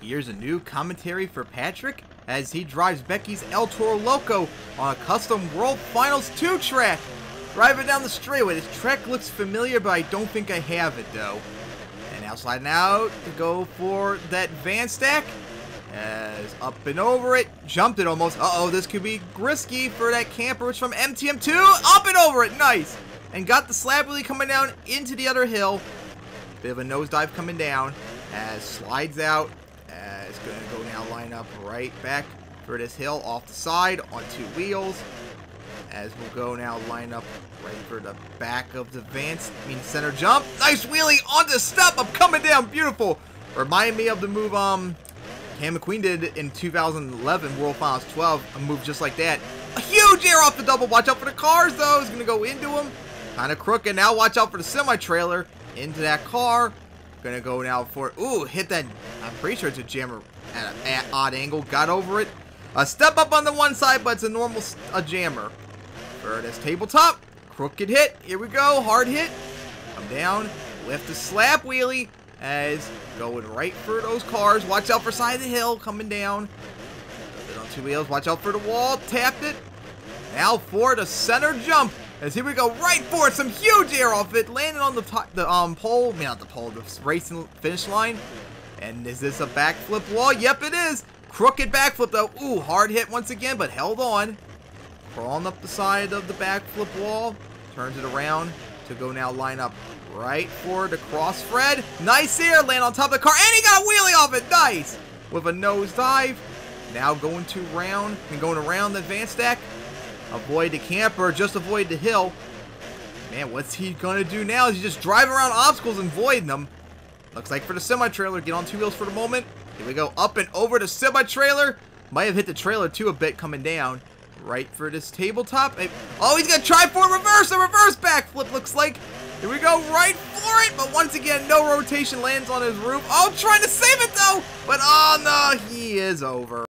Here's a new commentary for Patrick as he drives Becky's El Toro Loco on a custom World Finals 2 track. Driving down the straightaway. This track looks familiar, but I don't think I have it though. And now sliding out to go for that van stack. As up and over it, jumped it almost. Uh-oh, this could be risky for that camper. It's from MTM2. Up and over it, nice. And got the slap wheelie coming down into the other hill. Bit of a nosedive coming down as slides out. Going to go now line up right back for this hill off the side on two wheels. As we'll go now line up right for the back of the Vance. I mean center jump. Nice wheelie on the step up coming down. Beautiful. Remind me of the move um Cam McQueen did in 2011 World Finals 12. A move just like that. A huge air off the double. Watch out for the cars though. He's going to go into him. Kind of crooked. Now watch out for the semi-trailer. Into that car. Gonna go now for ooh, hit that. I'm pretty sure it's a jammer at an odd angle. Got over it. A step up on the one side, but it's a normal a jammer. This tabletop, crooked hit. Here we go, hard hit. Come down, lift the slap wheelie as going right for those cars. Watch out for side of the hill coming down. on two wheels. Watch out for the wall. Tapped it. Now for the center jump. As here we go, right for it, some huge air off it, landing on the top, the um pole, I mean not the pole, the racing finish line. And is this a backflip wall? Yep, it is. Crooked backflip though. Ooh, hard hit once again, but held on. Crawling up the side of the backflip wall. Turns it around to go now line up right for the cross Fred. Nice air, land on top of the car, and he got a wheelie off it. Nice. With a nose dive. Now going to round and going around the advanced stack. Avoid the camper, just avoid the hill. Man, what's he gonna do now? Is he just drive around obstacles and voiding them? Looks like for the semi-trailer, get on two wheels for the moment. Here we go, up and over the semi-trailer. Might have hit the trailer too a bit coming down. Right for this tabletop. Oh, he's gonna try for a reverse, a reverse backflip looks like. Here we go, right for it, but once again, no rotation lands on his roof. Oh, trying to save it though, but oh no, he is over.